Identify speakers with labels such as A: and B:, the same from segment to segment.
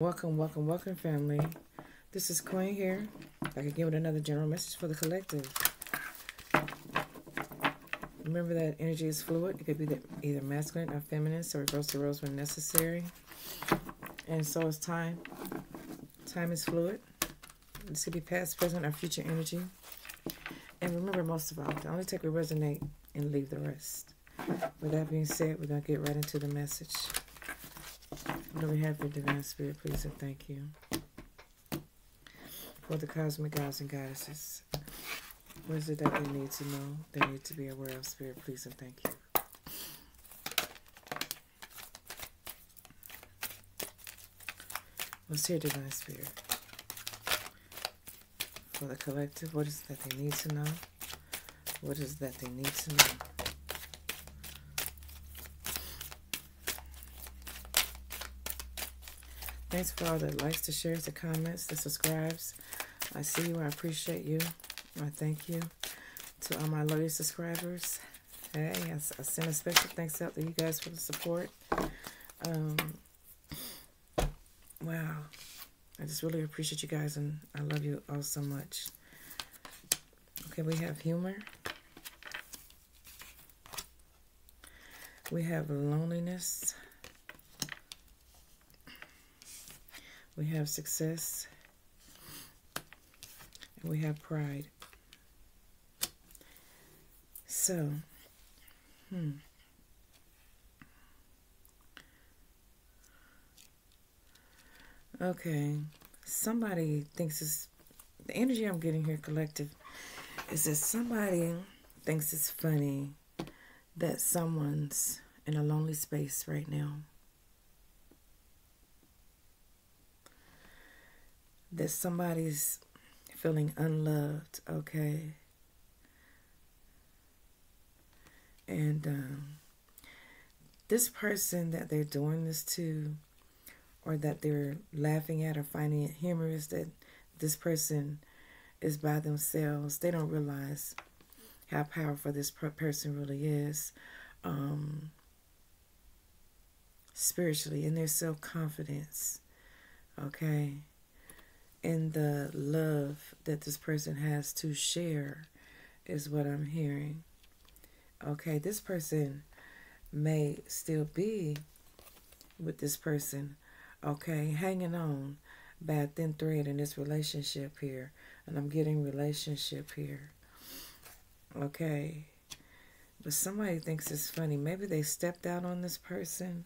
A: Welcome, welcome, welcome, family. This is Queen here. I can give it another general message for the collective. Remember that energy is fluid. It could be either masculine or feminine, so reverse the roles when necessary. And so is time. Time is fluid. This could be past, present, or future energy. And remember, most of all, to only take what resonate and leave the rest. With that being said, we're going to get right into the message. Do we have for Divine Spirit, please and thank you. For the cosmic gods and goddesses. What is it that they need to know? They need to be aware of Spirit, please and thank you. What's here, Divine Spirit? For the collective, what is it that they need to know? What is that they need to know? Thanks for all the likes, the shares, the comments, the subscribes. I see you. I appreciate you. I thank you. To all my loyal subscribers. Hey, I, I send a special thanks out to you guys for the support. Um, wow. I just really appreciate you guys and I love you all so much. Okay, we have humor. We have loneliness. We have success. And we have pride. So, hmm. Okay, somebody thinks it's the energy I'm getting here, collective, is that somebody thinks it's funny that someone's in a lonely space right now. That somebody's feeling unloved, okay? And um, this person that they're doing this to, or that they're laughing at or finding it humorous, that this person is by themselves, they don't realize how powerful this person really is um, spiritually in their self confidence, okay? And the love that this person has to share is what I'm hearing. Okay, this person may still be with this person, okay, hanging on by a thin thread in this relationship here. And I'm getting relationship here. Okay. But somebody thinks it's funny. Maybe they stepped out on this person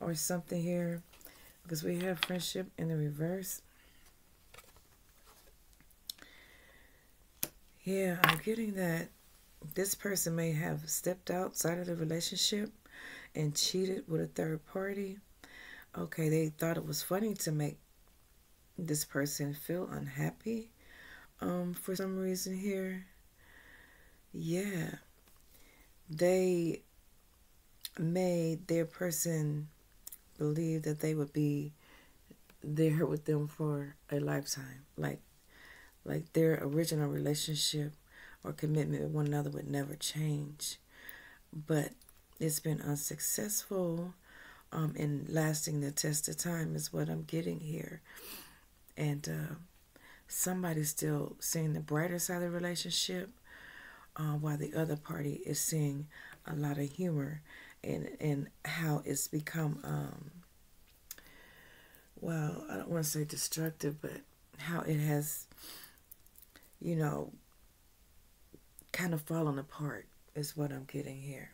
A: or something here. Because we have friendship in the reverse. Yeah, I'm getting that this person may have stepped outside of the relationship and cheated with a third party. Okay, they thought it was funny to make this person feel unhappy um, for some reason here. Yeah, they made their person believe that they would be there with them for a lifetime. Like like their original relationship or commitment with one another would never change. But it's been unsuccessful um, in lasting the test of time, is what I'm getting here. And uh, somebody's still seeing the brighter side of the relationship, uh, while the other party is seeing a lot of humor and and how it's become um, well I don't want to say destructive but how it has you know, kind of falling apart is what I'm getting here.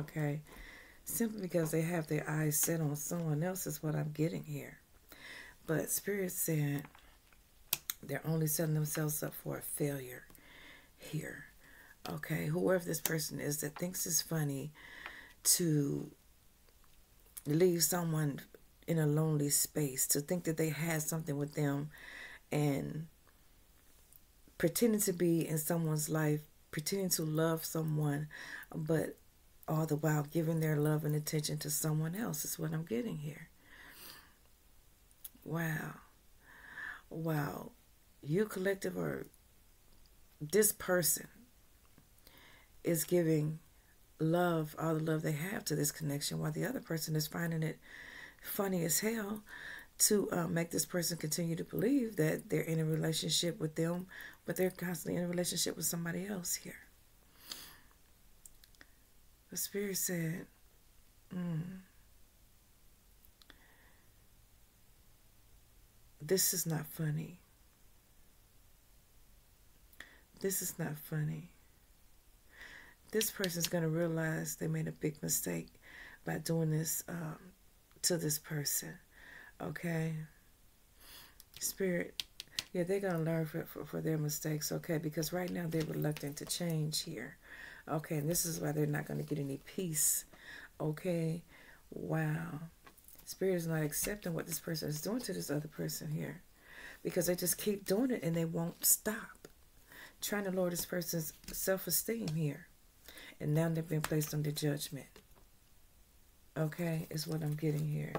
A: Okay? Simply because they have their eyes set on someone else is what I'm getting here. But Spirit said they're only setting themselves up for a failure here. Okay? Whoever this person is that thinks it's funny to leave someone in a lonely space, to think that they had something with them and pretending to be in someone's life, pretending to love someone, but all the while giving their love and attention to someone else is what I'm getting here. Wow. Wow. You collective or this person is giving love, all the love they have to this connection, while the other person is finding it funny as hell to uh, make this person continue to believe that they're in a relationship with them, but they're constantly in a relationship with somebody else here. The Spirit said, mm, This is not funny. This is not funny. This person's going to realize they made a big mistake by doing this um, to this person. Okay? Spirit, yeah, they're going to learn for, for, for their mistakes, okay? Because right now they're reluctant to change here. Okay, and this is why they're not going to get any peace. Okay? Wow. Spirit is not accepting what this person is doing to this other person here. Because they just keep doing it and they won't stop. Trying to lower this person's self-esteem here. And now they've been placed under judgment. Okay, is what I'm getting here.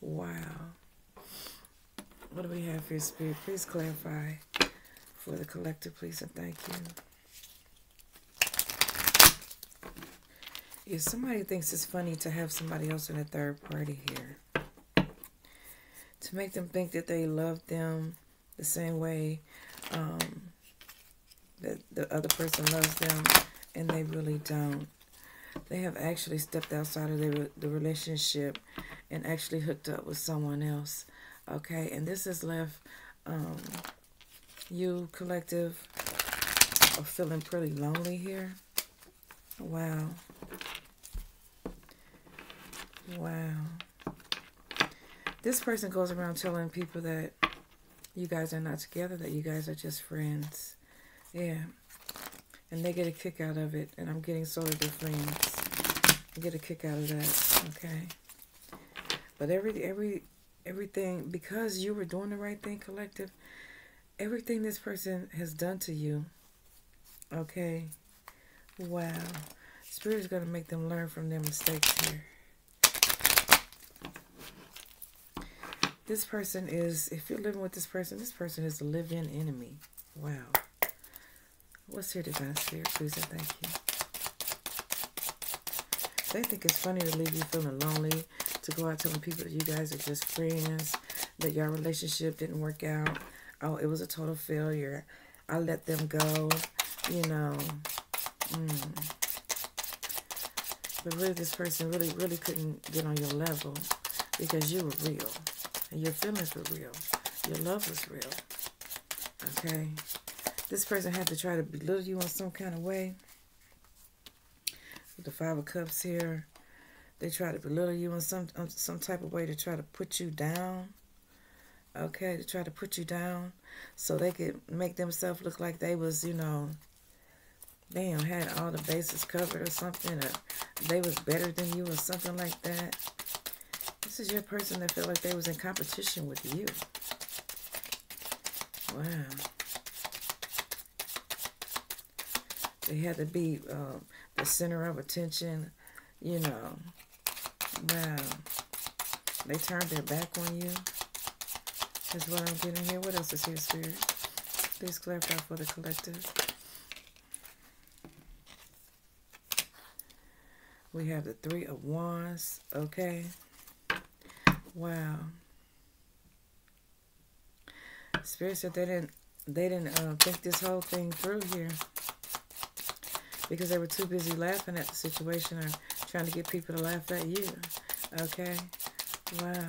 A: Wow. What do we have here, Spirit? Please clarify for the collective, please, and thank you. If somebody thinks it's funny to have somebody else in a third party here, to make them think that they love them the same way um, that the other person loves them, and they really don't. They have actually stepped outside of their, the relationship and actually hooked up with someone else. Okay, and this has left um, you collective are feeling pretty lonely here. Wow. Wow. This person goes around telling people that you guys are not together, that you guys are just friends. Yeah. And they get a kick out of it, and I'm getting sort of their friends. I get a kick out of that, okay? But every every everything because you were doing the right thing, collective, everything this person has done to you, okay? Wow. Spirit is going to make them learn from their mistakes here. This person is, if you're living with this person, this person is a live-in enemy. Wow. What's here, Divine Spirit? Please and thank you. They think it's funny to leave you feeling lonely, to go out telling people that you guys are just friends, that your relationship didn't work out. Oh, it was a total failure. I let them go, you know. Mm. But really, this person really, really couldn't get on your level because you were real. And your feelings were real. Your love was real. Okay? This person had to try to belittle you in some kind of way. With the Five of Cups here. They try to belittle you in some some type of way to try to put you down. Okay, to try to put you down. So they could make themselves look like they was, you know, damn, had all the bases covered or something. Or they was better than you or something like that. This is your person that felt like they was in competition with you. Wow. They had to be uh, the center of attention, you know. Wow. They turned their back on you. Is what I'm getting here. What else is here, Spirit? Please clarify for the collective. We have the Three of Wands, okay? Wow. Spirit said they didn't they didn't uh, think this whole thing through here because they were too busy laughing at the situation or trying to get people to laugh at you. Okay. Wow.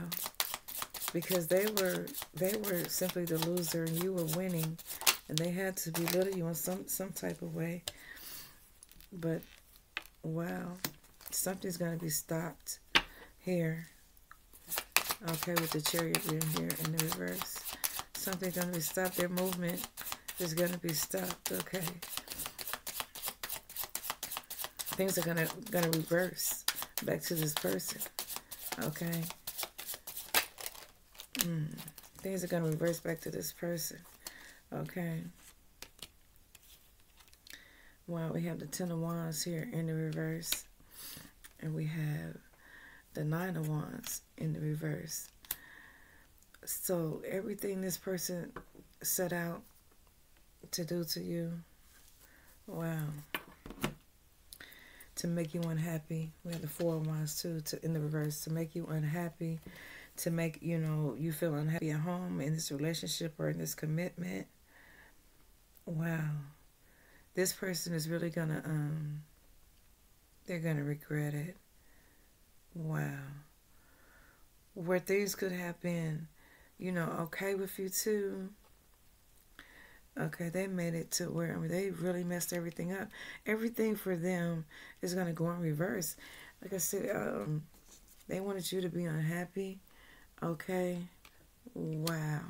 A: Because they were they were simply the loser and you were winning and they had to belittle you in some some type of way. But wow. Something's gonna be stopped here. Okay, with the chariot being here in the reverse. Something's going to be stopped. Their movement is going to be stopped. Okay. Things are going to reverse back to this person. Okay. Mm. Things are to reverse back to this person. Okay. Well, we have the Ten of Wands here in the reverse. And we have the Nine of Wands in the reverse. So everything this person set out to do to you, wow. To make you unhappy. We have the four of wands too to in the reverse to make you unhappy, to make you know you feel unhappy at home in this relationship or in this commitment. Wow. This person is really gonna um they're gonna regret it. Wow. Where things could have been, you know, okay with you too Okay, they made it to where I mean, they really messed everything up. Everything for them is going to go in reverse. Like I said, um, they wanted you to be unhappy. Okay, wow.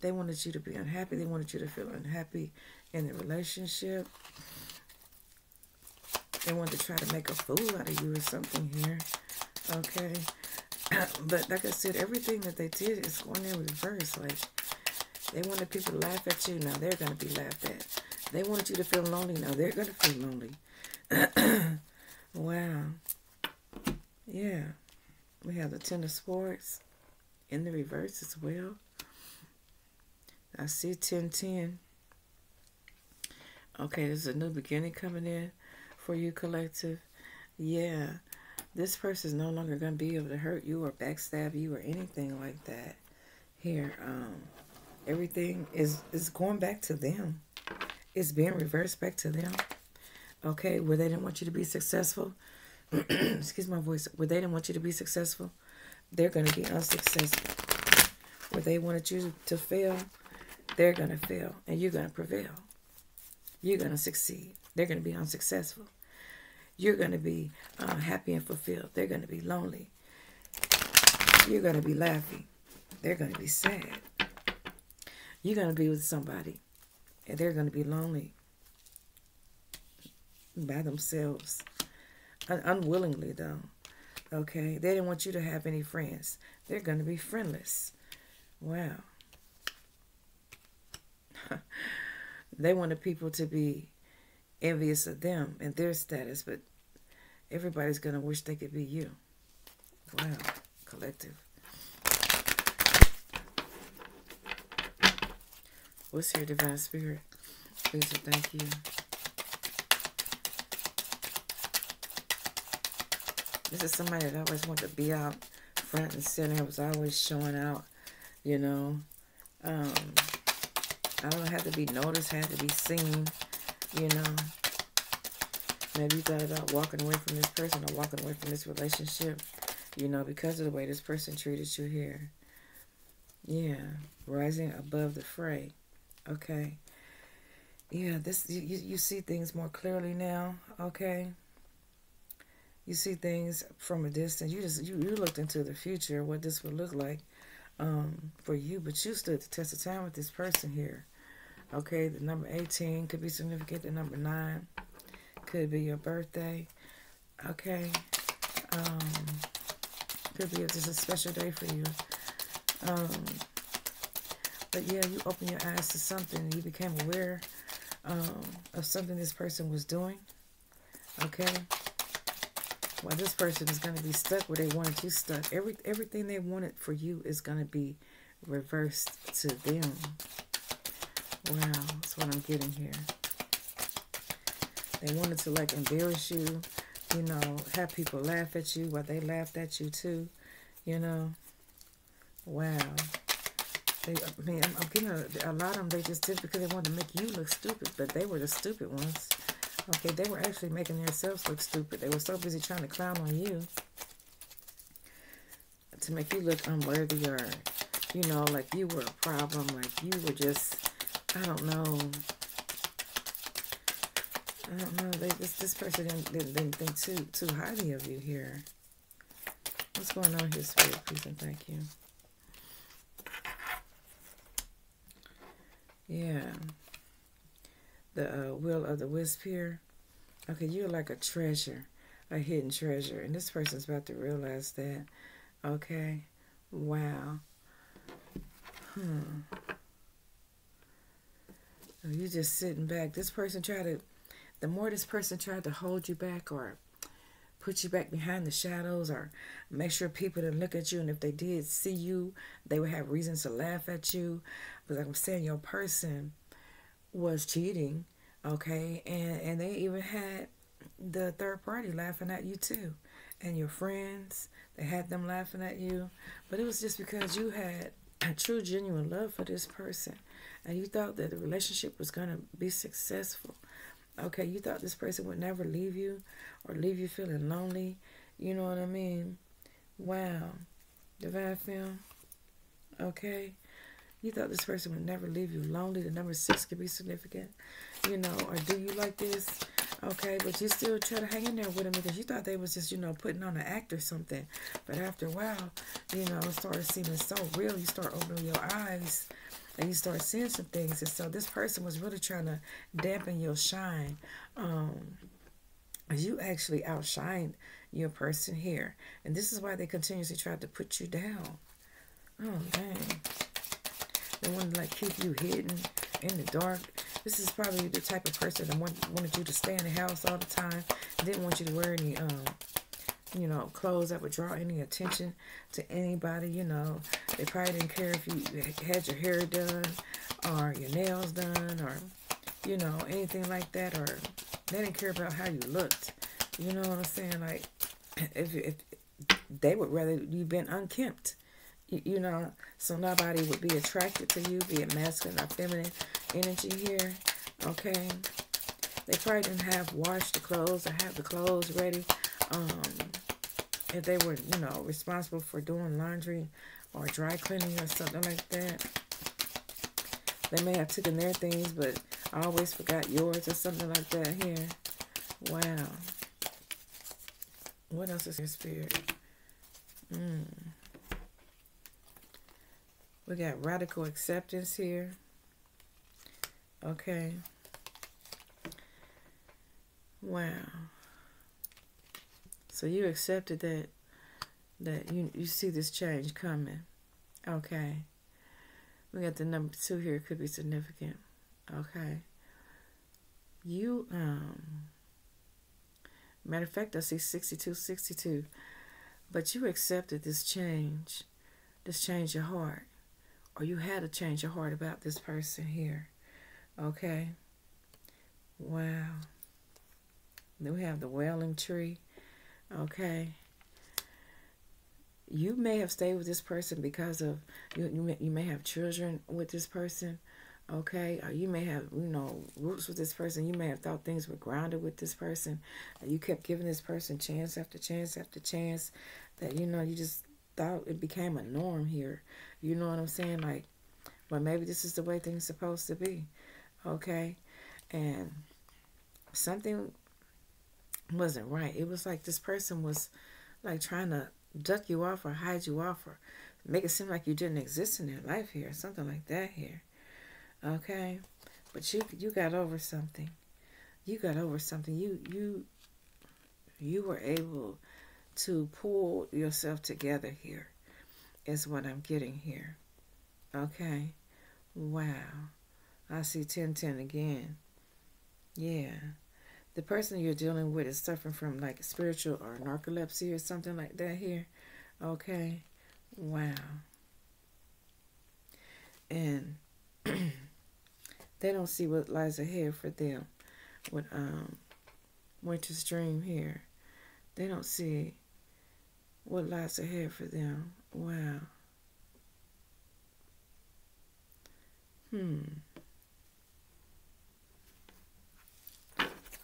A: They wanted you to be unhappy. They wanted you to feel unhappy in the relationship. They wanted to try to make a fool out of you or something here. Okay. but like I said, everything that they did is going in reverse. Like, they wanted people to laugh at you. Now they're going to be laughed at. They wanted you to feel lonely. Now they're going to feel lonely. wow. Yeah. We have the Ten of Swords in the reverse as well. I see 1010. Okay, there's a new beginning coming in for you, collective. Yeah. This person is no longer going to be able to hurt you or backstab you or anything like that. Here, um, Everything is, is going back to them. It's being reversed back to them. Okay, where they didn't want you to be successful. excuse my voice. Where they didn't want you to be successful, they're going to be unsuccessful. Where they wanted you to fail, they're going to fail. And you're going to prevail. You're going to succeed. They're going to be unsuccessful. You're going to be uh, happy and fulfilled. They're going to be lonely. You're going to be laughing. They're going to be sad. You're going to be with somebody, and they're going to be lonely by themselves. Un- unwillingly, though. Okay? They didn't want you to have any friends. They're going to be friendless. Wow. they wanted people to be envious of them and their status, but everybody's going to wish they could be you. Wow. Collective. What's your divine spirit? Please thank you. This is somebody that always wanted to be out front and center. Was always showing out, you know. Um, I don't have to be noticed, have to be seen, you know. Maybe you thought about walking away from this person or walking away from this relationship, you know, because of the way this person treated you here. Yeah, rising above the fray. Okay. Yeah, this you, you see things more clearly now, okay? You see things from a distance. You just you, you looked into the future, what this would look like um, for you, but you stood the test of time with this person here. Okay, the number 18 could be significant. The number 9 could be your birthday. Okay. Um, could be just a special day for you. Um, but yeah, you open your eyes to something. You became aware um, of something this person was doing. Okay. Well, this person is going to be stuck where they wanted you stuck. Every everything they wanted for you is going to be reversed to them. Wow, that's what I'm getting here. They wanted to like embarrass you, you know, have people laugh at you, while they laughed at you too, you know. Wow. They, I mean, I'm, getting a, a, lot of them, they just did because they wanted to make you look stupid, but they were the stupid ones. Okay, they were actually making themselves look stupid. They were so busy trying to clown on you to make you look unworthy or, you know, like you were a problem, like you were just, I don't know. I don't know. They, this this person didn't, didn't, didn't think too too highly of you here. What's going on here, Spirit? Please and thank you. Yeah. The uh, Will of the Wisp here. Okay, you're like a treasure, a hidden treasure. And this person's about to realize that. Okay. Wow. Hmm. Oh, you're just sitting back. This person tried to, the more this person tried to hold you back or put you back behind the shadows or make sure people didn't look at you. And if they did see you, they would have reasons to laugh at you. But like I'm saying, your person was cheating, okay? And and they even had the third party laughing at you too. And your friends, they had them laughing at you. But it was just because you had a true, genuine love for this person. And you thought that the relationship was going to be successful. Okay, you thought this person would never leave you or leave you feeling lonely. You know what I mean? Wow. Divine film. Okay. You thought this person would never leave you lonely. The number six could be significant. You know, or do you like this? Okay, but you still try to hang in there with them because you thought they was just, you know, putting on an act or something. But after a while, you know, it started seeming so real. You start opening your eyes and you start seeing some things. And so this person was really trying to dampen your shine. Um, you actually outshined your person here. And this is why they continuously tried to put you down. Oh, dang. They wanted to, like, keep you hidden in the dark. This is probably the type of person that want, wanted you to stay in the house all the time. Didn't want you to wear any, um, you know, clothes that would draw any attention to anybody, you know. They probably didn't care if you had your hair done or your nails done or, you know, anything like that. Or they didn't care about how you looked. You know what I'm saying? Like, if, if they would rather you've been unkempt you, know, so nobody would be attracted to you, be it masculine or feminine energy here. Okay. They probably didn't have washed the clothes or have the clothes ready. Um, if they were, you know, responsible for doing laundry or dry cleaning or something like that. They may have taken their things, but I always forgot yours or something like that here. Wow. What else is your spirit? Hmm. We got radical acceptance here. Okay. Wow. So you accepted that that you you see this change coming. Okay. We got the number two here, could be significant. Okay. You um matter of fact I see 62 62. But you accepted this change. This change your heart or you had to change your heart about this person here. Okay? Wow. Then we have the wailing tree. Okay? You may have stayed with this person because of you. You may, you may have children with this person, okay? Or you may have you know roots with this person. You may have thought things were grounded with this person. You kept giving this person chance after chance after chance. That you know you just thought it became a norm here. You know what I'm saying? Like, well, maybe this is the way things supposed to be. Okay? And something wasn't right. It was like this person was like trying to duck you off or hide you off or make it seem like you didn't exist in their life here. Something like that here. Okay? But you you got over something. You got over something. You you you were able to pull yourself together here, is what I'm getting here. Okay? Wow. I see 1010 again. Yeah. The person you're dealing with is suffering from like spiritual or narcolepsy or something like that here. Okay? Wow. And they don't see what lies ahead for them with um Winter's Dream here. They don't see what lies ahead for them. Wow. Hmm.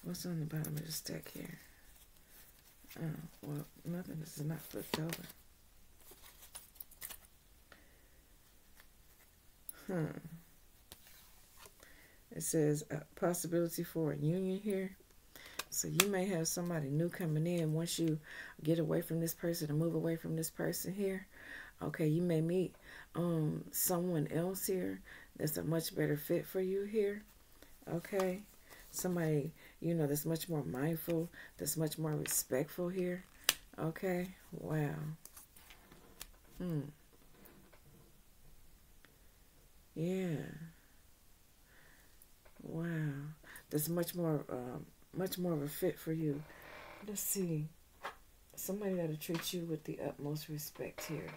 A: What's on the bottom of the stack here? Oh, well, nothing. This is not flipped over. Hmm. It says a possibility for a union here. So you may have somebody new coming in once you get away from this person and move away from this person here. Okay, you may meet um someone else here that's a much better fit for you here. Okay. Somebody, you know, that's much more mindful, that's much more respectful here. Okay. Wow. Hmm. Yeah. Wow. That's much more um, much more of a fit for you. Let's see. Somebody that'll treat you with the utmost respect here.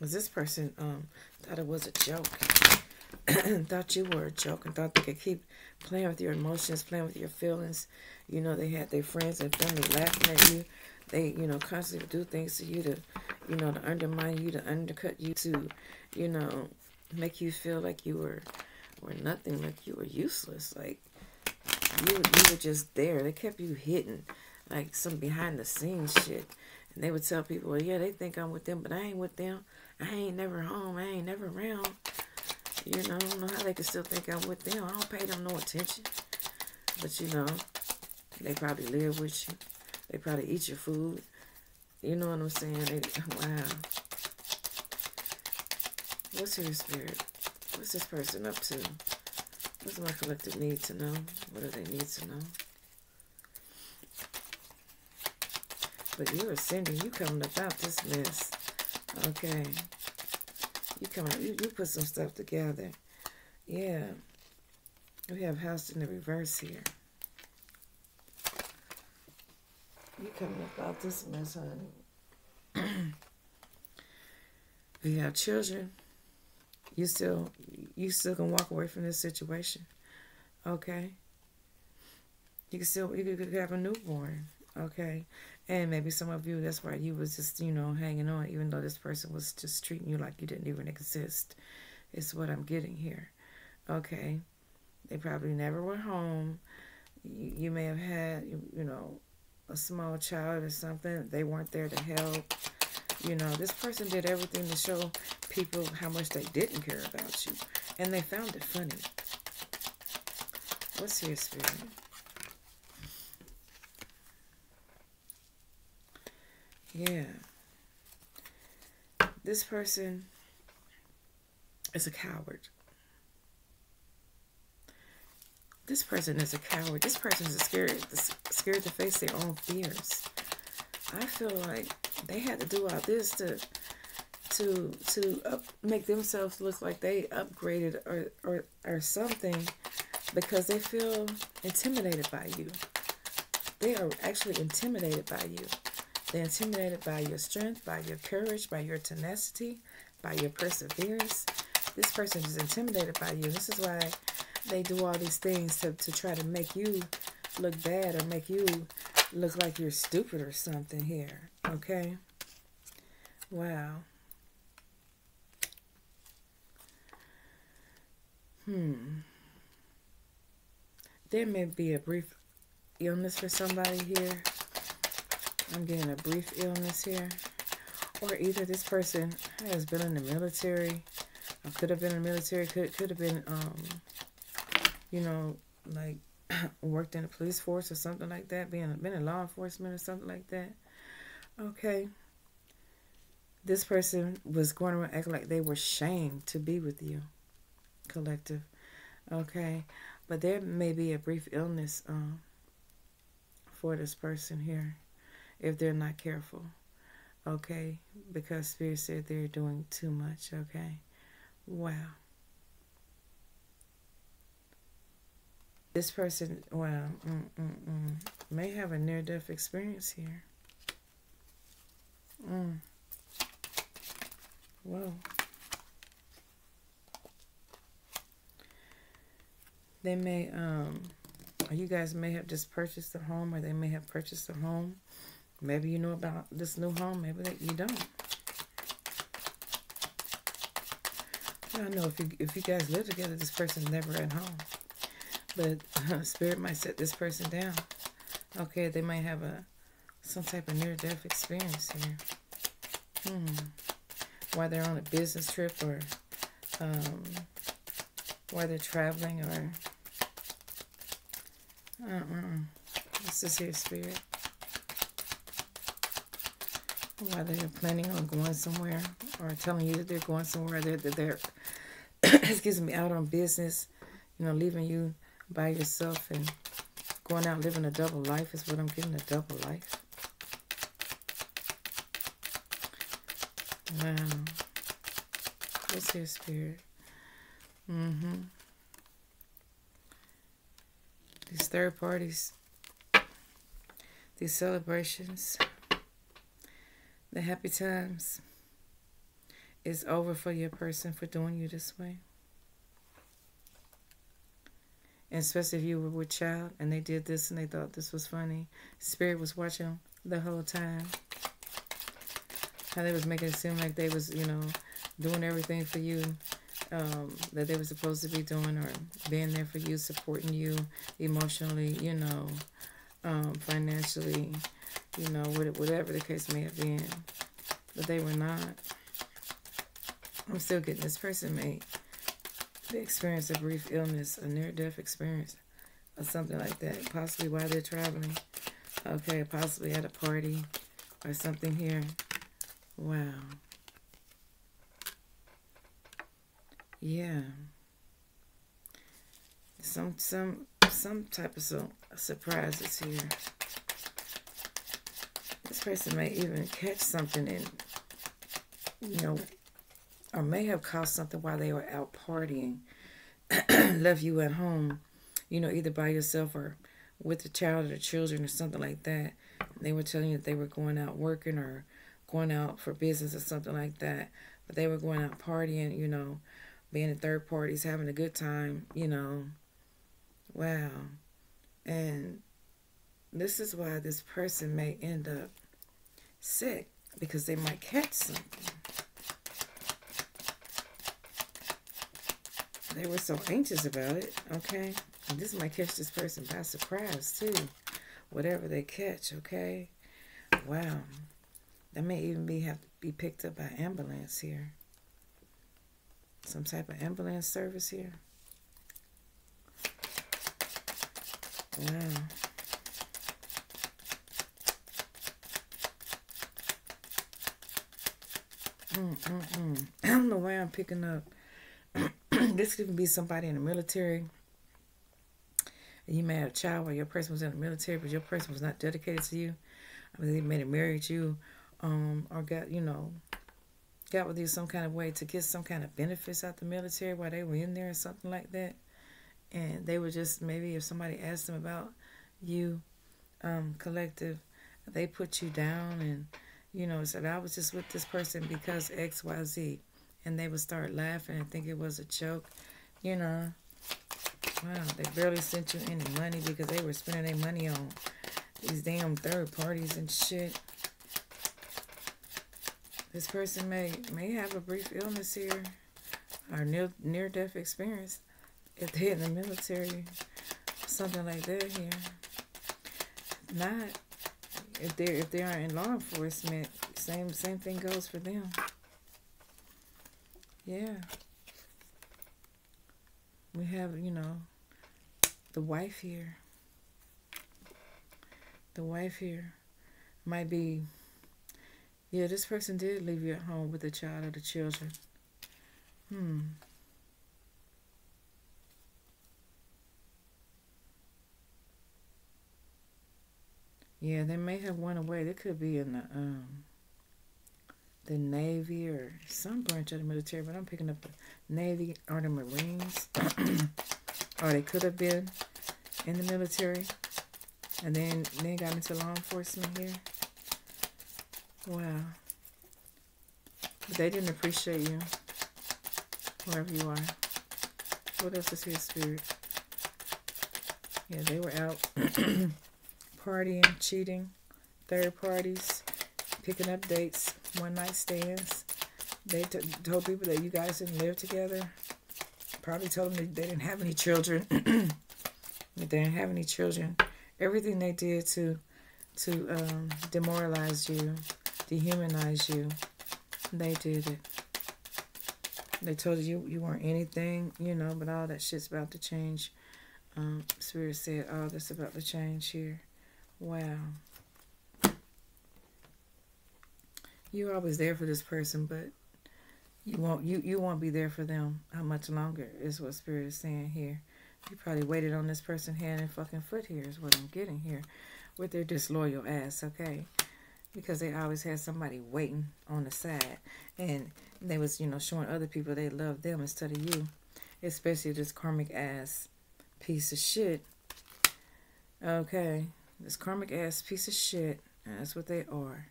A: Was this person um thought it was a joke? thought you were a joke and thought they could keep playing with your emotions, playing with your feelings. You know, they had their friends and family laughing at you. They, you know, constantly do things to you to, you know, to undermine you, to undercut you, to, you know, make you feel like you were, were nothing, like you were useless. Like you, you were just there. They kept you hidden, like some behind the scenes shit. And they would tell people, well, yeah, they think I'm with them, but I ain't with them. I ain't never home. I ain't never around. You know, I don't know how they can still think I'm with them. I don't pay them no attention. But you know, they probably live with you. They probably eat your food. You know what I'm saying? They, wow. What's your spirit? What's this person up to? What's my collective need to know? What do they need to know? But you're ascending. You coming about this mess. Okay. You out, you, you put some stuff together. Yeah. We have house in the reverse here. You coming about this mess, honey. you have children, you still you still can walk away from this situation. Okay. You can still you could have a newborn. Okay. And maybe some of you, that's why you was just, you know, hanging on, even though this person was just treating you like you didn't even exist. Is what I'm getting here. Okay. They probably never were home. You, you may have had, you, you know, a small child or something. They weren't there to help. You know, this person did everything to show people how much they didn't care about you. And they found it funny. What's your spirit? Yeah. This person is a coward. This person is a coward. This person is scared, scared to face their own fears. I feel like they had to do all this to to to up, make themselves look like they upgraded or, or or something because they feel intimidated by you. They are actually intimidated by you. They're intimidated by your strength, by your courage, by your tenacity, by your perseverance. This person is intimidated by you. This is why they do all these things to, to try to make you look bad or make you look like you're stupid or something here. Okay? Wow. Hmm. There may be a brief illness for somebody here. I'm getting a brief illness here. Or either this person has been in the military, or could have been in the military, could could have been, um, you know, like worked in the police force or something like that, being been in law enforcement or something like that. Okay. This person was going around acting like they were shamed to be with you, collective. Okay. But there may be a brief illness um, for this person here if they're not careful. Okay? Because Spirit said they're doing too much. Okay? Wow. This person, well, mm, mm, mm, may have a near death experience here. Mm. They may, um, you guys may have just purchased a home or they may have purchased a home Maybe you know about this new home, maybe that you don't. I know if you if you guys live together, this person's never at home. But uh, spirit might set this person down. Okay, they might have a some type of near death experience here. Hmm. While they're on a business trip or um, while they're traveling or uh-uh. This is here, spirit while they're planning on going somewhere or telling you that they're going somewhere that they're, they're excuse me out on business you know leaving you by yourself and going out living a double life is what i'm getting a double life. Wow. What's your spirit. Mm-hmm. These third parties these celebrations the happy times is over for your person for doing you this way. And especially if you were with child and they did this and they thought this was funny. Spirit was watching the whole time. How they was making it seem like they was, you know, doing everything for you um, that they were supposed to be doing or being there for you, supporting you emotionally, you know, um, financially, you know, whatever the case may have been. But they were not. I'm still getting this person may they experience a brief illness, a near-death experience, or something like that. Possibly while they're traveling. Okay, possibly at a party or something here. Wow. Yeah. Some some some type of su surprises here. This person may even catch something and you know or may have caught something while they were out partying. left you at home, you know, either by yourself or with the child or the children or something like that. They were telling you that they were going out working or going out for business or something like that. But they were going out partying, you know, being in third parties, having a good time, you know. Wow. And this is why this person may end up sick because they might catch something. They were so anxious about it, okay? And this might catch this person by surprise, too. Whatever they catch, okay? Wow. That may even be have to be picked up by ambulance here some type of ambulance service here. Wow. Mm, mm, mm. I don't know why I'm picking up. this could be somebody in the military. You may have a child while your person was in the military, but your person was not dedicated to you. I mean, they may have married you um, or got, you know, got with you some kind of way to get some kind of benefits out the military while they were in there or something like that. And they were just maybe if somebody asked them about you, um, collective, they put you down and you know said I was just with this person because X Y Z, and they would start laughing and think it was a joke, you know. Wow, they barely sent you any money because they were spending their money on these damn third parties and shit. This person may may have a brief illness here or near near death experience if they're in the military, something like that here. Not if they're if they are in law enforcement, same same thing goes for them. Yeah. We have, you know, the wife here. The wife here might be yeah, this person did leave you at home with the child or the children. Hmm. Yeah, they may have went away. They could be in the um the Navy or some branch of the military, but I'm picking up the Navy or the Marines. or they could have been in the military and then then got into law enforcement here. Wow. But they didn't appreciate you, wherever you are. What else is here, Spirit? Yeah, they were out partying, cheating, third parties, picking up dates, one night stands. They told people that you guys didn't live together. Probably told them they didn't have any children. they didn't have any children. Everything they did to to um, demoralize you, dehumanize you. They did it. They told you you weren't anything, you know, but all that shit's about to change. Um, Spirit said all this about to change here. Wow. You're always there for this person, but you won't you, you won't be there for them. How much longer is what Spirit is saying here. You probably waited on this person hand and fucking foot here is what I'm getting here. With their disloyal ass, okay? because they always had somebody waiting on the side and they was you know showing other people they love them instead of you especially this karmic ass piece of shit okay this karmic ass piece of shit that's what they are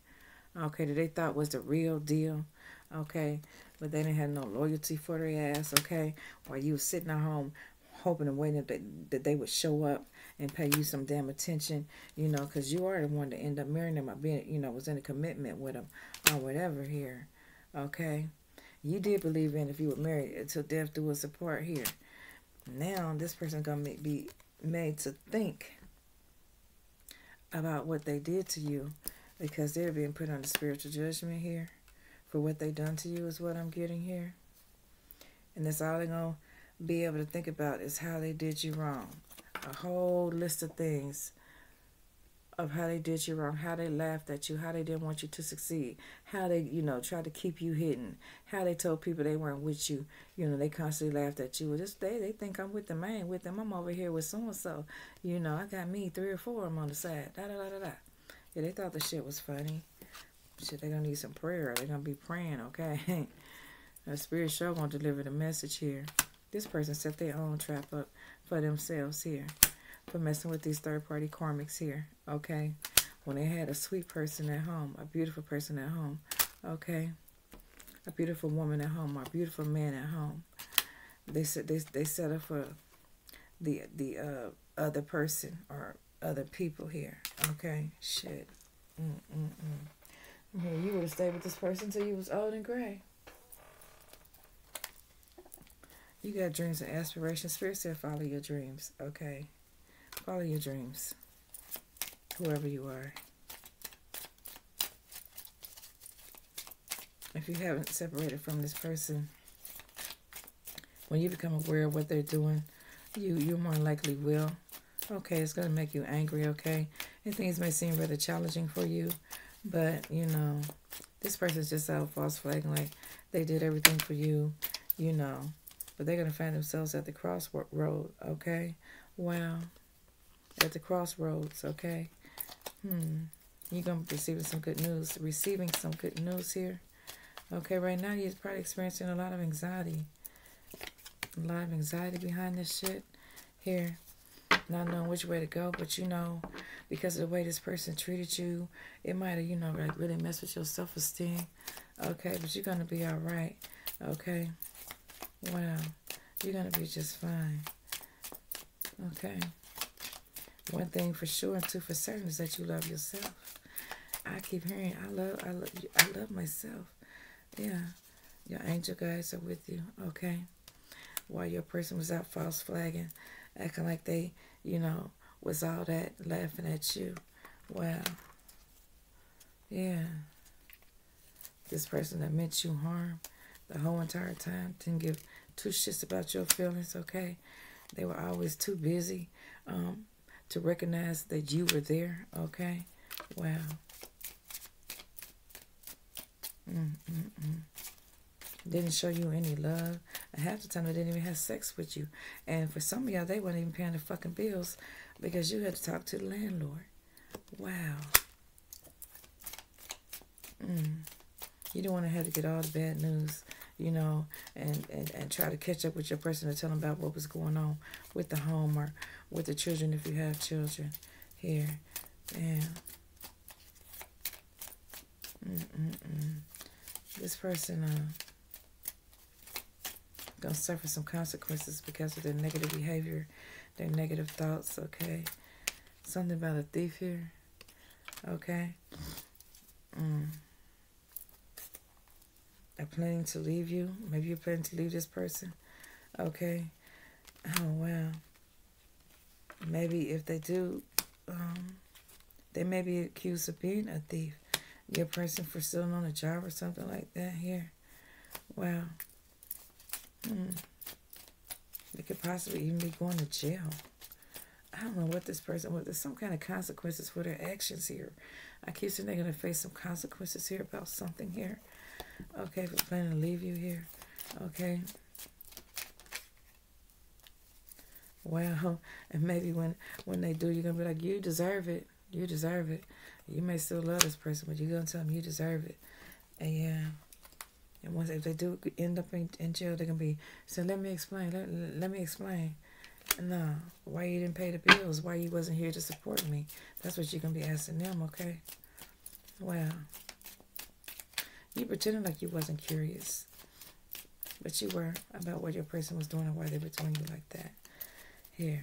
A: okay that they thought was the real deal okay but they didn't have no loyalty for their ass okay while you was sitting at home hoping and waiting that they, that they would show up and pay you some damn attention, you know, because you are the one that end up marrying them or being, you know, was in a commitment with them or whatever here. Okay? You did believe in if you were married until death do us apart here. Now, this person going to be made to think about what they did to you because they're being put under spiritual judgment here for what they done to you is what I'm getting here. And that's all they're going to be able to think about is how they did you wrong. A whole list of things of how they did you wrong, how they laughed at you, how they didn't want you to succeed, how they, you know, tried to keep you hidden, how they told people they weren't with you, you know, they constantly laughed at you. Well, this day they think I'm with them. I ain't with them. I'm over here with so and so. You know, I got me three or four of them on the side. Da da da da da. Yeah, they thought the shit was funny. Shit, they gonna need some prayer. They're gonna be praying, okay? the spirit show gonna deliver the message here. This person set their own trap up for themselves here for messing with these third party karmics here, okay? When they had a sweet person at home, a beautiful person at home, okay? A beautiful woman at home, or a beautiful man at home. They said they they set up for the the uh, other person or other people here, okay? Shit. Mm mm mm. Yeah, you would have stayed with this person till you was old and gray. You got dreams and aspirations. Spirit said follow your dreams, okay? Follow your dreams, whoever you are. If you haven't separated from this person, when you become aware of what they're doing, you you more likely will. Okay, it's gonna make you angry. Okay, and things may seem rather challenging for you, but you know, this person's just out false flagging like they did everything for you, you know, but they're gonna find themselves at the crossroad. Okay, wow at the crossroads, okay? Hmm. You're going to be receiving some good news. Receiving some good news here. Okay, right now you're probably experiencing a lot of anxiety. A lot of anxiety behind this shit here. Not knowing which way to go, but you know, because of the way this person treated you, it might have, you know, like really messed with your self-esteem. Okay, but you're to be all right. Okay? Wow. You're to be just fine. Okay? One thing for sure and two for certain is that you love yourself. I keep hearing, I love, I love, I love myself. Yeah, your angel guides are with you. Okay, while your person was out false flagging, acting like they, you know, was all that laughing at you. Wow. Yeah. This person that meant you harm the whole entire time didn't give two shits about your feelings. Okay, they were always too busy. Um, to recognize that you were there. Okay? Wow. Mm, mm, mm. Didn't show you any love. Half the time they didn't even have sex with you. And for some of y'all, they weren't even paying the fucking bills because you had to talk to the landlord. Wow. Mm. You don't want to have to get all the bad news, you know, and, and, and try to catch up with your person to tell them about what was going on with the home or with the children if you have children here. Yeah. Mm-mm-mm. This person uh, gonna suffer some consequences because of their negative behavior, their negative thoughts. Okay, something about a thief here. Okay. Mm. They're planning to leave you. Maybe you're planning to leave this person. Okay. Oh wow maybe if they do, um, they may be accused of being a thief. Your person for stealing on a job or something like that here. Wow. Hmm. They could possibly even be going to jail. I don't know what this person, what there's some kind of consequences for their actions here. I keep saying they're going to face some consequences here about something here. Okay, for planning to leave you here. Okay. well, and maybe when when they do, you're gonna be like, you deserve it. You deserve it. You may still love this person, but you're gonna tell them you deserve it. And yeah. And once if they do end up in, in jail, they're gonna be so. Let me explain. Let, let me explain. No, why you didn't pay the bills? Why you wasn't here to support me? That's what you're gonna be asking them. Okay. Well, you pretended like you wasn't curious, but you were about what your person was doing and why they were doing you like that. Here.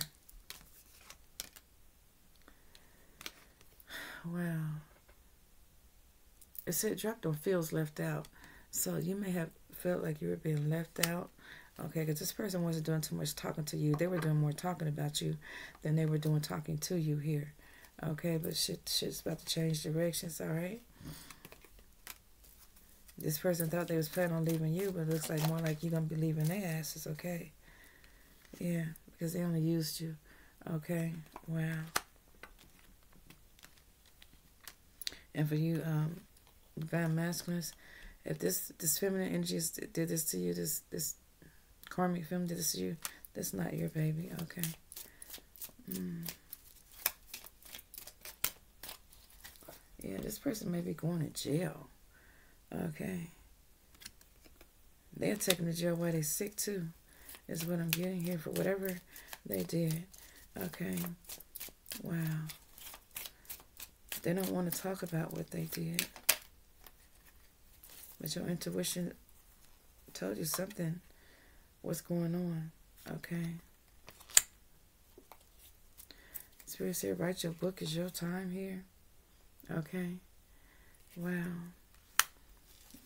A: Wow. It said dropped on feels left out. So you may have felt like you were being left out. Okay, because this person wasn't doing too much talking to you. They were doing more talking about you than they were doing talking to you here. Okay, but shit, shit's about to change directions, all right? This person thought they was planning on leaving you, but it looks like more like you're going to be leaving their asses, okay? Yeah, because they only used you. Okay, wow. And for you, um, divine masculines, if this this feminine energy did this to you, this this karmic film did this to you, that's not your baby. Okay. Mm. Yeah, this person may be going to jail. Okay. They're taking the jail while they're sick too, is what I'm getting here for whatever they did. Okay. Wow. They don't want to talk about what they did. But your intuition told you something. What's going on? Okay. Spirit said, write your book. Is your time here? Okay. Wow.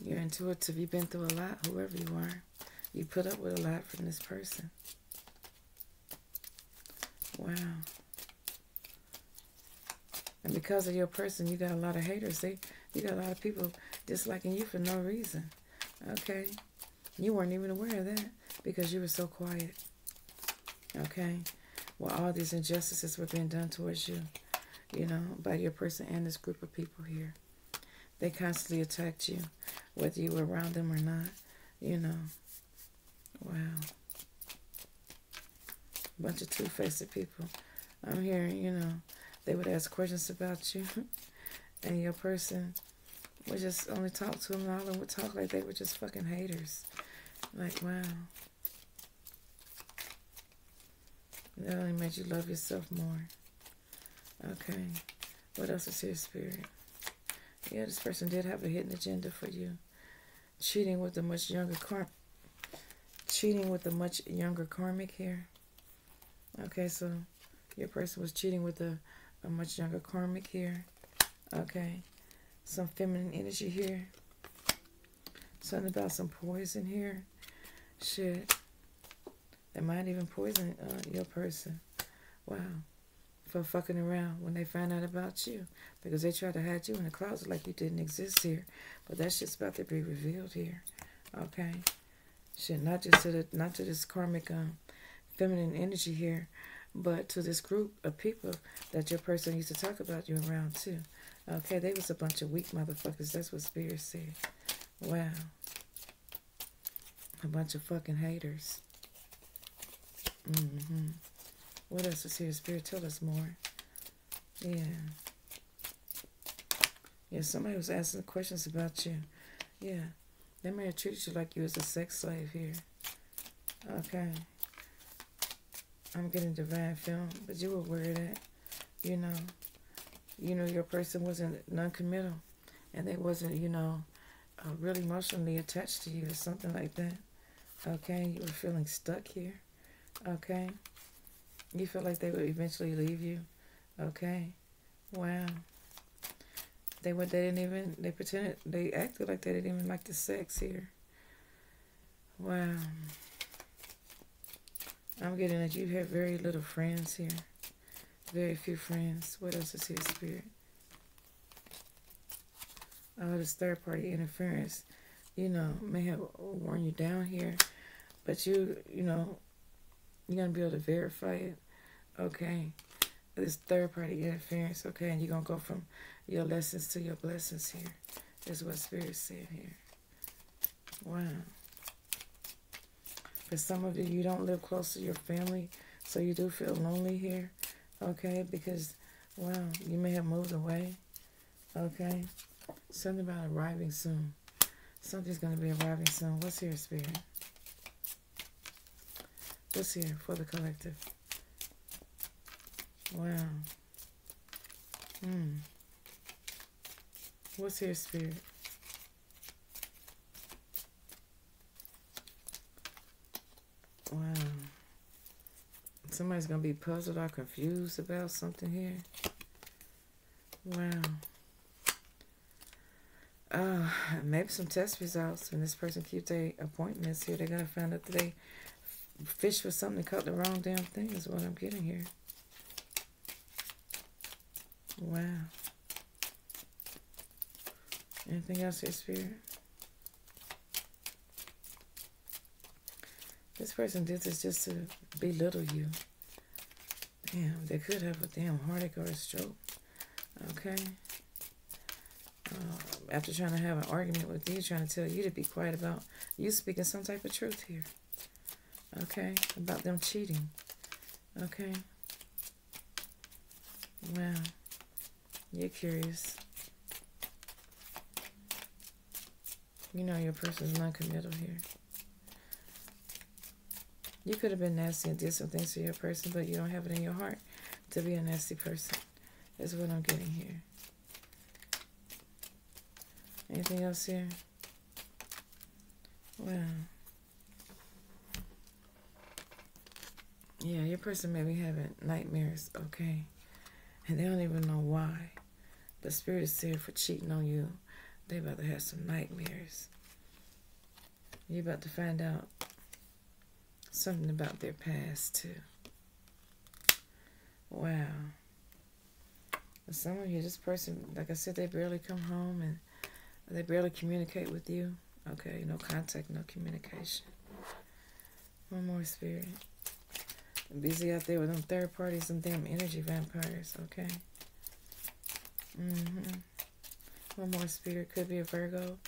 A: You're intuitive. You've been through a lot, whoever you are. You put up with a lot from this person. Wow. And because of your person, you got a lot of haters. They, you got a lot of people disliking you for no reason. Okay. You weren't even aware of that because you were so quiet. Okay. Well, all these injustices were being done towards you, you know, by your person and this group of people here. They constantly attacked you, whether you were around them or not, you know. Wow. Bunch of two-faced people. I'm hearing, you know, they would ask questions about you, and your person would just only talk to them, and all of them would talk like they were just fucking haters. Like, wow. That only made you love yourself more. Okay. What else is here, Spirit? Yeah, this person did have a hidden agenda for you. Cheating with a much younger karm cheating with a much younger karmic here. Okay, so your person was cheating with a, a much younger karmic here. Okay. Some feminine energy here. Something about some poison here. Shit. They might even poison uh, your person. Wow. For fucking around when they find out about you. Because they try to hide you in the closet like you didn't exist here. But that shit's about to be revealed here. Okay. Shit, not just to the not to this karmic um feminine energy here, but to this group of people that your person used to talk about you around too. Okay, they was a bunch of weak motherfuckers. That's what Spirit said. Wow. A bunch of fucking haters. Mm-hmm. What else is here? Spirit, tell us more. Yeah. Yeah, somebody was asking questions about you. Yeah. They may have treated you like you was a sex slave here. Okay. I'm getting divine film, but you were of that. You know. You know your person wasn't non-committal. And they wasn't, you know, uh, really emotionally attached to you or something like that. Okay. You were feeling stuck here. Okay. You felt like they would eventually leave you. Okay. Wow. They went. They didn't even. They pretended. They acted like they didn't even like the sex here. Wow. I'm getting that you have very little friends here. Very few friends. What else is here, Spirit? Oh, this third party interference, you know, may have worn you down here. But you, you know, you're going to be able to verify it. Okay. This third party interference. Okay. And you're going to go from your lessons to your blessings here. Is what Spirit said here. Wow. For some of you, you don't live close to your family, so you do feel lonely here, okay? Because, wow, you may have moved away, okay? Something about arriving soon. Something's going to be arriving soon. What's here, Spirit? What's here for the collective? Wow. Hmm. What's here, Spirit? Wow. Somebody's going to be puzzled or confused about something here. Wow. Uh, maybe some test results. When this person keeps their appointments here, they're going to find out that they fish for something cut the wrong damn thing is what I'm getting here. Wow. Anything else here, Spirit? This person did this just to belittle you. Damn, they could have a damn heartache or a stroke. Okay. Uh, after trying to have an argument with you, trying to tell you to be quiet about you speaking some type of truth here. Okay. About them cheating. Okay. Wow. You're curious. You know your person's non-committal here. You could have been nasty and did some things to your person, but you don't have it in your heart to be a nasty person. Is what I'm getting here. Anything else here? Well. Yeah, your person may be having nightmares, okay? And they don't even know why. The Spirit is there for cheating on you. They about to have some nightmares. You about to find out something about their past too. Wow. Some of you, this person, like I said, they barely come home and they barely communicate with you. Okay, no contact, no communication. One more spirit. busy out there with them third parties and damn energy vampires, okay? Mm-hmm. One more spirit could be a Virgo.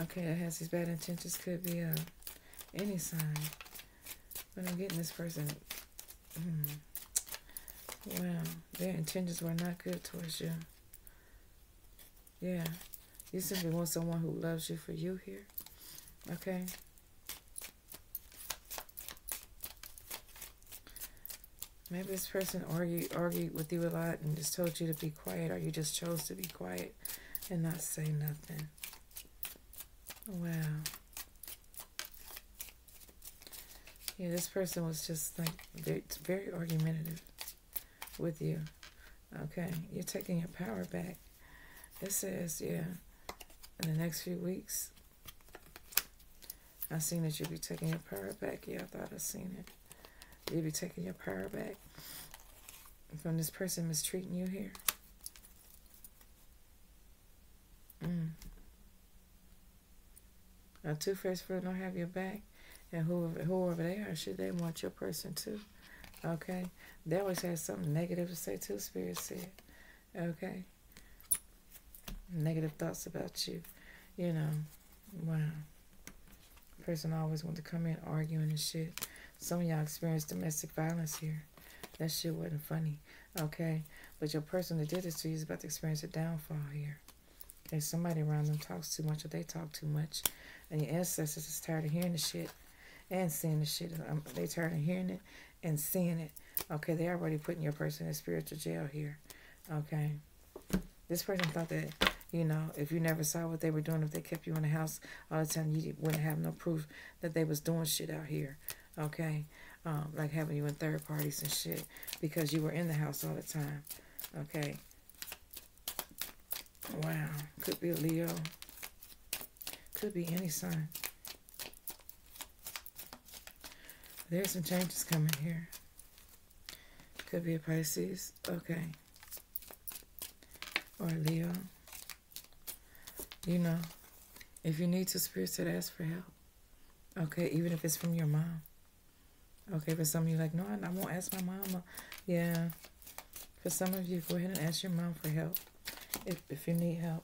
A: Okay, it has these bad intentions. Could be a any sign. But I'm getting this person. Hmm. Wow, their intentions were not good towards you. Yeah, you simply want someone who loves you for you here. Okay. Maybe this person argued, argued with you a lot and just told you to be quiet, or you just chose to be quiet and not say nothing. Wow. Yeah, this person was just like very, very argumentative with you. Okay, you're taking your power back. It says, yeah, in the next few weeks, I seen that you'll be taking your power back. Yeah, I thought I seen it. You'll be taking your power back from this person mistreating you here. Mm. A two-faced friend don't have your back, and whoever, whoever they are, should they want your person too? Okay, they always have something negative to say too. Spirit said, okay, negative thoughts about you. You know, wow. Person always want to come in arguing and shit. Some of y'all experienced domestic violence here. That shit wasn't funny, okay? But your person that did this to you is about to experience a downfall here. Okay, somebody around them talks too much or they talk too much. And your ancestors is tired of hearing the shit and seeing the shit. Um, they tired of hearing it and seeing it. Okay, they already putting your person in spiritual jail here. Okay. This person thought that, you know, if you never saw what they were doing, if they kept you in the house all the time, you wouldn't have no proof that they was doing shit out here okay? Um, like having you in third parties and shit because you were in the house all the time, okay? Wow, could be a Leo, could be any sign. There's some changes coming here. Could be a Pisces, okay. Or Leo. You know, if you need to, Spirit said ask for help. Okay, even if it's from your mom. Okay, for some of you, like, no, I, won't ask my mama. Yeah. For some of you, go ahead and ask your mom for help if, if you need help.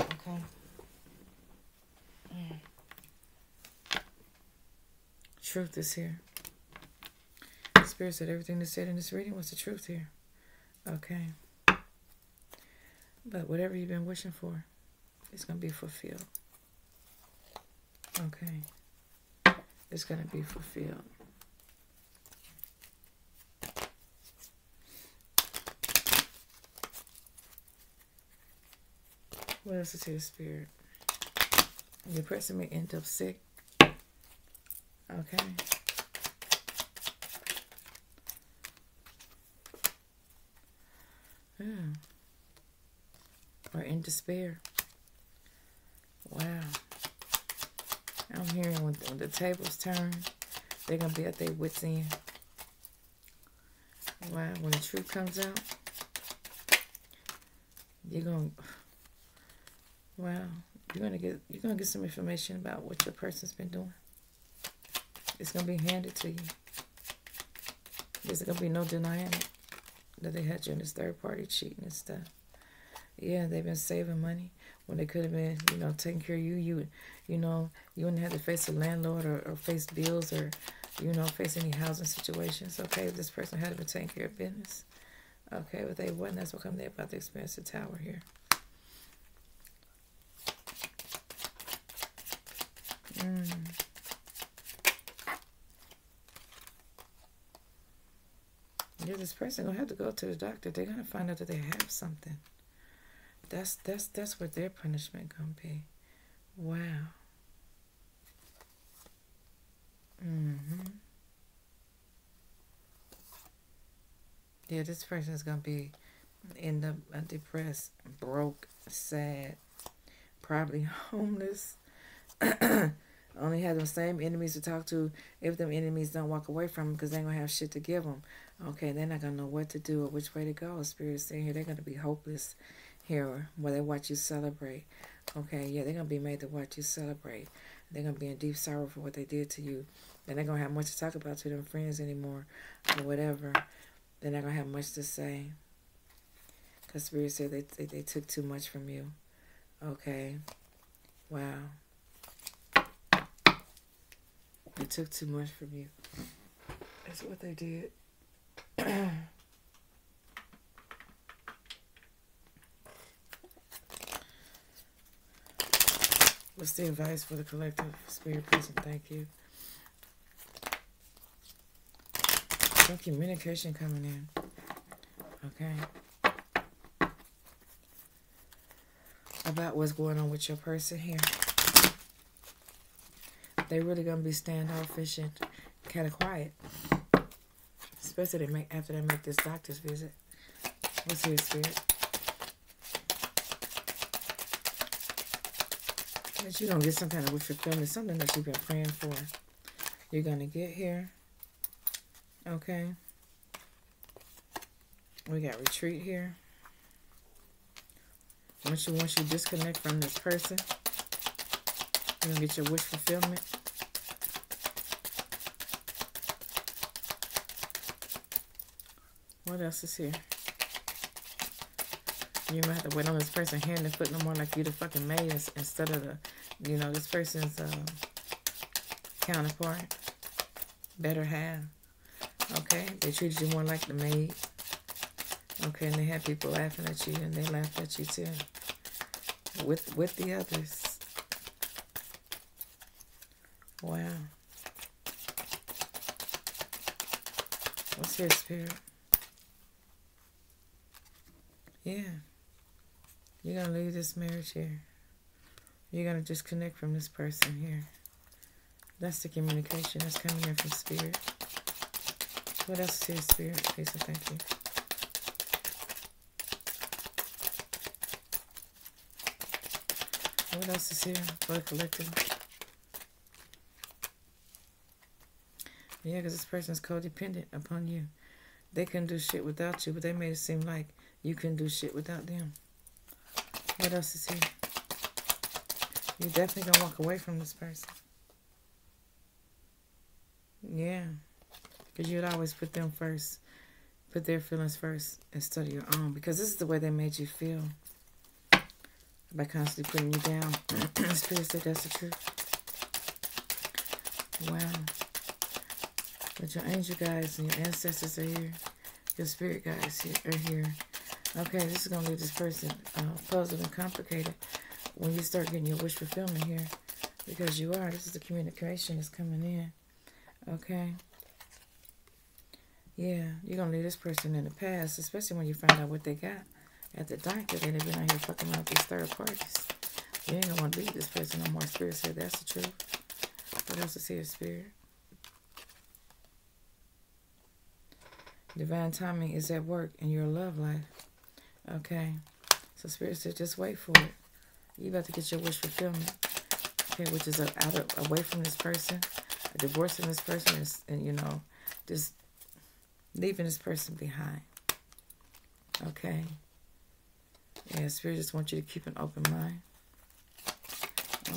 A: Okay. Mm. Truth is here. Spirit said everything that said in this reading was the truth here. Okay. But whatever you've been wishing for, it's going to be fulfilled. Okay. It's going to be fulfilled. What else is here, Spirit? Your person may end up sick. Okay. Yeah. Or in despair. Wow. I'm hearing when, when the tables turn, they're going to be at their wits' end. Wow. When the truth comes out, you're going to... Wow. You're gonna get you're gonna get some information about what your person's been doing. It's gonna be handed to you. There's gonna be no denying it that they had you in this third party cheating and stuff. Yeah, they've been saving money when they could have been, you know, taking care of you. You, you know, you wouldn't have to face a landlord or, or face bills or, you know, face any housing situations. Okay, this person had to been taking care of business. Okay, but they wasn't. That's what come there about to experience the tower here. Mm. Yeah, this person gonna have to go to the doctor. They're gonna find out that they have something. That's that's that's what their punishment gonna be. Wow. Mm-hmm. Yeah, this person is gonna be end up uh, depressed, broke, sad, probably homeless. Only have the same enemies to talk to if them enemies don't walk away from them because they ain't to have shit to give them. Okay, they're not going to know what to do or which way to go. Spirit saying here, they're going to be hopeless here where they watch you celebrate. Okay, yeah, they're going to be made to watch you celebrate. They're going to be in deep sorrow for what they did to you. And they're going to have much to talk about to them friends anymore or whatever. They're not going to have much to say. Because Spirit said they, they, they took too much from you. Okay. Wow. They took too much from you. That's what they did. What's the advice for the collective spirit person? Thank you. Some communication coming in. Okay. About what's going on with your person here they really gonna be standoffish and kind of quiet. Especially they make after they make this doctor's visit. What's his spirit? That you're gonna get some kind of wish fulfillment, something that you've been praying for. You're gonna get here. Okay. We got retreat here. Once you once you disconnect from this person, you're gonna get your wish fulfillment. What else is here? You might have to wait on this person hand and foot no more like you the fucking maid instead of the, you know, this person's uh, counterpart. Better have. Okay? They treated you more like the maid. Okay, and they had people laughing at you and they laughed at you too. With with the others. Wow. What's your spirit? Yeah. You're going to leave this marriage here. You're going to disconnect from this person here. That's the communication that's coming in from spirit. What else is here, spirit? Please and thank you. What else is here for collective? Yeah, because this person is codependent upon you. They couldn't do shit without you, but they made it seem like you can do shit without them. What else is here? You're definitely gonna walk away from this person. Yeah. Because you'd always put them first. Put their feelings first instead of your own. Because this is the way they made you feel. By constantly putting you down. Spirit said that's the truth. Wow. But your angel guides and your ancestors are here. Your spirit guides are here. Okay, this is going to leave this person uh, puzzled and complicated when you start getting your wish fulfillment here. Because you are. This is the communication that's coming in. Okay? Yeah, you're going to leave this person in the past, especially when you find out what they got at the doctor. They've been out here fucking around with these third parties. You ain't going to want to leave this person no more. Spirit said that's the truth. What else is here, Spirit? Divine timing is at work in your love life. Okay. So Spirit said, just wait for it. You got to get your wish fulfillment. Okay, which is out of, away from this person, divorcing this person, and, and you know, just leaving this person behind. Okay. Yeah, Spirit just wants you to keep an open mind.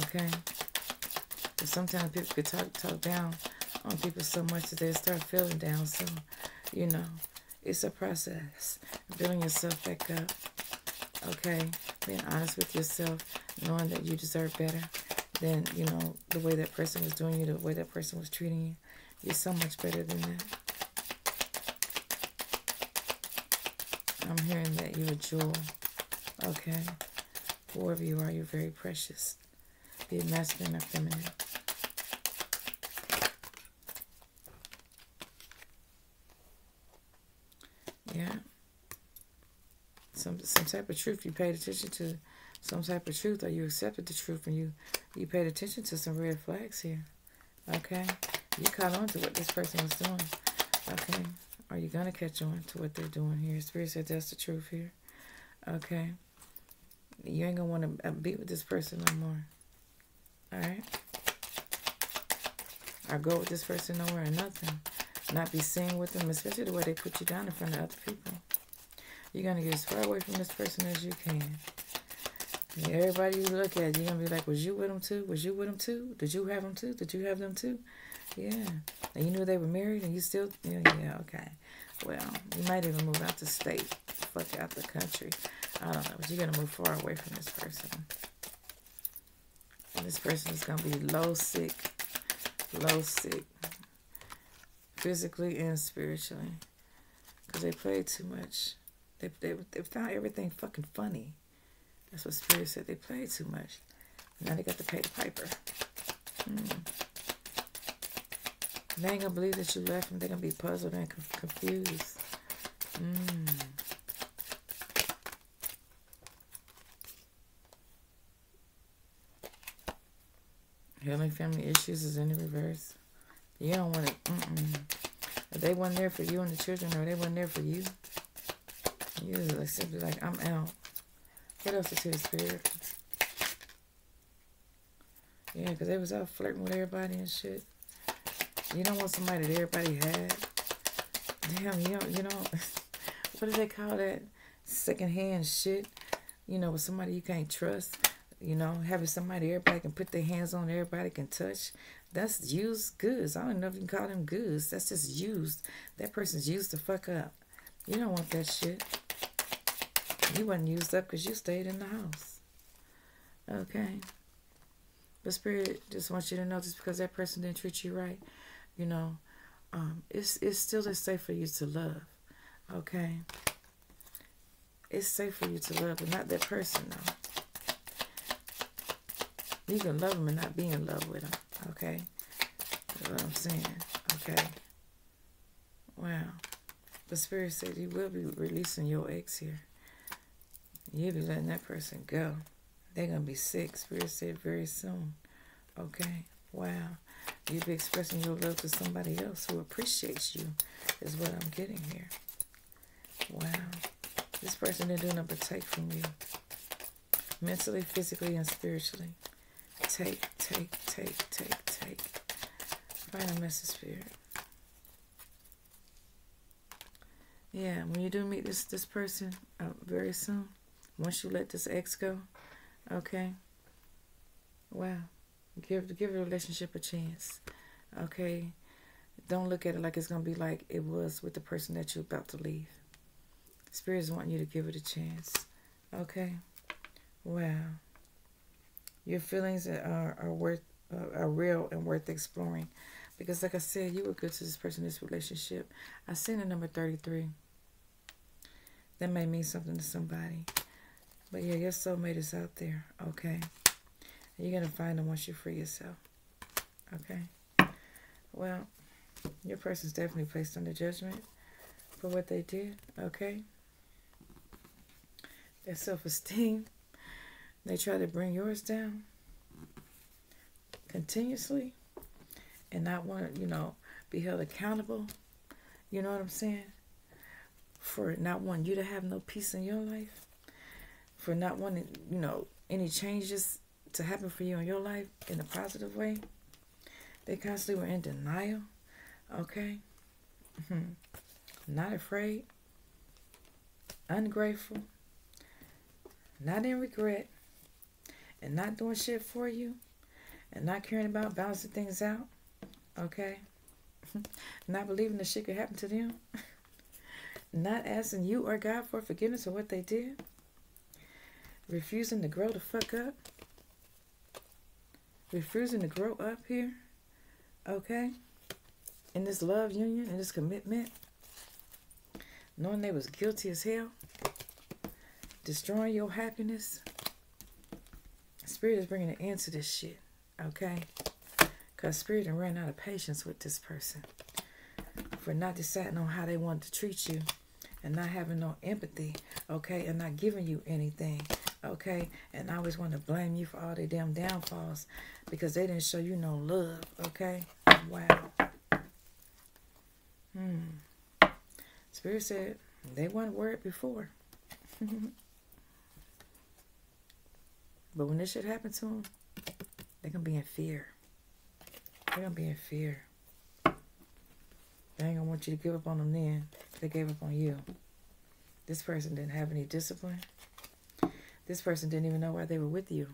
A: Okay. But sometimes people could talk talk down on people so much that they start feeling down. So, you know, it's a process. Building yourself back up. Okay. Being honest with yourself, knowing that you deserve better than, you know, the way that person was doing you, the way that person was treating you. You're so much better than that. I'm hearing that you're a jewel. Okay. Whoever you are, you're very precious. Be masculine or feminine. Yeah. Some some type of truth you paid attention to some type of truth or you accepted the truth and you you paid attention to some red flags here. Okay? You caught on to what this person was doing. Okay? Are you gonna catch on to what they're doing here? Spirit said that's the truth here. Okay? You ain't gonna want to uh, be with this person no more. Alright? Or go with this person nowhere or nothing. Not be seen with them, especially the way they put you down in front of other people. You're gonna get as far away from this person as you can. And everybody you look at, you're gonna be like, Was you with them too? Was you with them too? Did you have them too? Did you have them too? Yeah. And you knew they were married and you still yeah, yeah, okay. Well, you might even move out the state. Fuck out the country. I don't know, but you're gonna move far away from this person. And this person is gonna be low sick, low sick, physically and spiritually, because they played too much. They, they they found everything fucking funny. That's what Spirit said. They played too much. Now they got to pay the piper. Mm. They ain't gonna believe that you left them. They're gonna be puzzled and confused. Mm. Healing family issues is in the reverse. You don't want to. Mm-mm. If they weren't there for you and the children, or they weren't there for you, you like simply like, I'm out. What else is here, spirit? Yeah, because they was out flirting with everybody and shit. You don't want somebody that everybody had. Damn, you don't, you know, what do they call that? Secondhand shit. You know, with somebody you can't trust. You know, having somebody everybody can put their hands on, everybody can touch. That's used goods. I don't know if you can call them goods. That's just used. That person's used to fuck up. You don't want that shit. You wasn't used up because you stayed in the house. Okay. But Spirit just wants you to know just because that person didn't treat you right, you know, um, it's, it's still as safe for you to love. Okay. It's safe for you to love, but not that person, though. You can love them and not be in love with them. Okay? That's what I'm saying. Okay? Wow. The Spirit said you will be releasing your ex here. You'll be letting that person go. They're going to be sick, Spirit said, very soon. Okay? Wow. You'll be expressing your love to somebody else who appreciates you, is what I'm getting here. Wow. This person didn't do nothing but take from you. Mentally, physically, and spiritually. Take, take, take, take, take. Final message, Spirit. Yeah, when you do meet this this person uh, very soon, once you let this ex go, okay. Wow, give give a relationship a chance, okay. Don't look at it like it's gonna be like it was with the person that you're about to leave. Spirit is wanting you to give it a chance, okay. Wow. Your feelings are, are worth uh, are real and worth exploring. Because like I said, you were good to this person, this relationship. I seen the number 33. That may mean something to somebody. But yeah, your soulmate is out there, okay? And you're going to find them once you free yourself. Okay? Well, your person's definitely placed under judgment for what they did, okay? Their self-esteem they try to bring yours down continuously and not want to, you know, be held accountable. You know what I'm saying? for not wanting you to have no peace in your life, for not wanting, you know, any changes to happen for you in your life in a positive way. They constantly were in denial, okay? Mm-hmm. Not afraid, ungrateful, not in regret, and not doing shit for you, and not caring about balancing things out, okay? not believing the shit could happen to them, not asking you or God for forgiveness for what they did, refusing to grow the fuck up, refusing to grow up here, okay? In this love union, in this commitment, knowing they was guilty as hell, destroying your happiness. Spirit is bringing an end to this shit, okay? Because Spirit and ran out of patience with this person. For not deciding on how they want to treat you. And not having no empathy, okay, and not giving you anything, okay, and I always want to blame you for all their damn downfalls because they didn't show you no love, okay? Wow. Hmm. Spirit said they weren't worried before. but when this shit happened to them, they're going to be in fear. They're going to be in fear. They ain't going to want you to give up on them then. They gave up on you. This person didn't have any discipline. This person didn't even know why they were with you.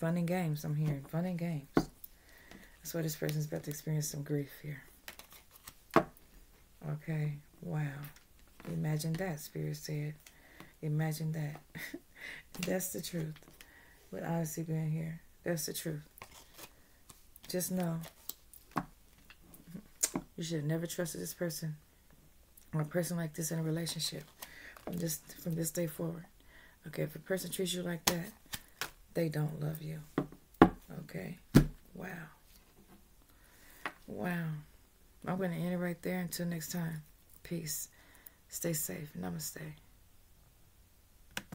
A: Fun and games, I'm hearing. Fun and games. That's why this person's about to experience some grief here. Okay, wow. Imagine that, Spirit said. Imagine that. That's the truth. With honesty being here. That's the truth. Just know you should have never trusted this person or a person like this in a relationship from this from this day forward. Okay, if a person treats you like that, they don't love you. Okay. Wow. Wow. I'm going to end it right there. Until next time. Peace. Stay safe. Namaste.